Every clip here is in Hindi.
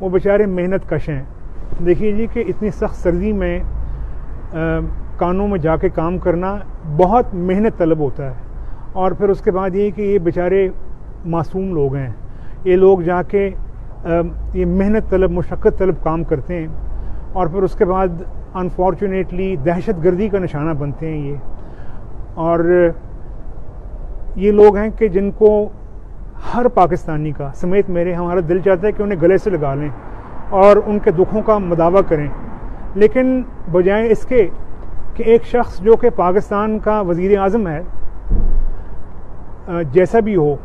वो बेचारे मेहनत कश हैं। देखिए जी कि इतनी सख्त सर्दी में आ, कानों में जाके काम करना बहुत मेहनत तलब होता है। और फिर उसके बाद ये कि ये बेचारे मासूम लोग हैं। ये लोग जाके आ, ये मेहनत तलब मशक्क़त तलब काम करते हैं। और फिर उसके बाद अनफॉर्चुनेटली दहशत गर्दी का निशाना बनते हैं ये। और ये लोग हैं कि जिनको हर पाकिस्तानी का समेत मेरे हमारा दिल चाहता है कि उन्हें गले से लगा लें और उनके दुखों का मदावा करें। लेकिन बजाय इसके कि एक शख्स जो कि पाकिस्तान का वज़ीर अजम है जैसा भी हो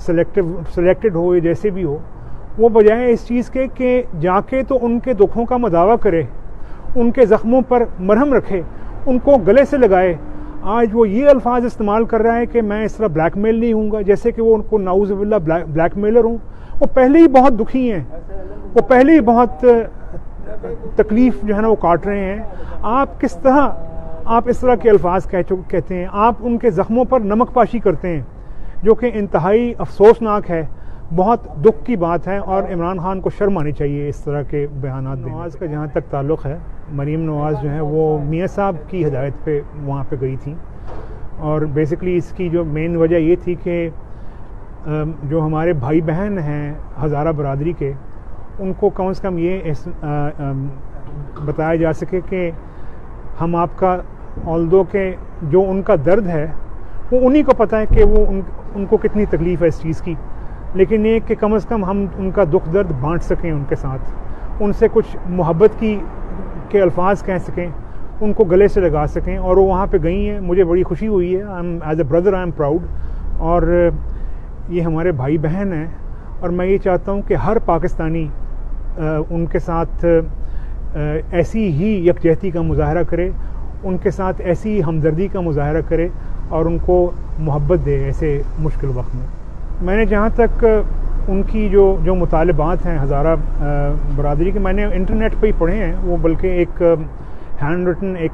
सेलेक्टिव सेलेक्टेड हो या जैसे भी हो, वो बजाय इस चीज़ के कि जाके तो उनके दुखों का मदावा करे, उनके ज़ख्मों पर मरहम रखे, उनको गले से लगाए आज वो ये अल्फाज इस्तेमाल कर रहा है कि मैं इस तरह ब्लैकमेल नहीं हूँ जैसे कि वो उनको नाउजबिल्ला ब्लैकमेलर हूँ। वो पहले ही बहुत दुखी हैं। वो पहले ही बहुत तकलीफ़ जो है ना वो काट रहे हैं। आप किस तरह आप इस तरह के अल्फाज कह कहते हैं? आप उनके ज़ख्मों पर नमक पाशी करते हैं जो कि इंतहाई अफसोसनाक है। बहुत दुख की बात है और इमरान खान को शर्म आनी चाहिए इस तरह के बयान नवाज़ का जहाँ तक ताल्लुक़ है मरीम नवाज़ जो है वो मियाँ साहब की हदायत पे वहाँ पे गई थी। और बेसिकली इसकी जो मेन वजह ये थी कि जो हमारे भाई बहन हैं हज़ारा बरदरी के उनको कम से कम ये इस, आ, आ, बताया जा सके कि हम आपका दो के जो उनका दर्द है वो उन्हीं को पता है कि वो उन, उनको कितनी तकलीफ़ है इस चीज़ की। लेकिन ये कि कम अज़ कम हम उनका दुख दर्द बांट सकें उनके साथ। उनसे कुछ मोहब्बत की के अल्फाज कह सकें, उनको गले से लगा सकें और वो वहाँ पे गई हैं। मुझे बड़ी खुशी हुई है। I am as a brother I am proud और ये हमारे भाई बहन हैं और मैं ये चाहता हूँ कि हर पाकिस्तानी उनके साथ ऐसी ही यकजहती का मुजाहरा करे, उनके साथ ऐसी ही हमदर्दी का मुजाहरा करे और उनको मोहब्बत दे ऐसे मुश्किल वक्त में। मैंने जहाँ तक उनकी जो जो मुतालबात हैं, हज़ारा बरदरी के, मैंने इंटरनेट पर ही पढ़े हैं, वो बल्कि एक हैंड रिटन एक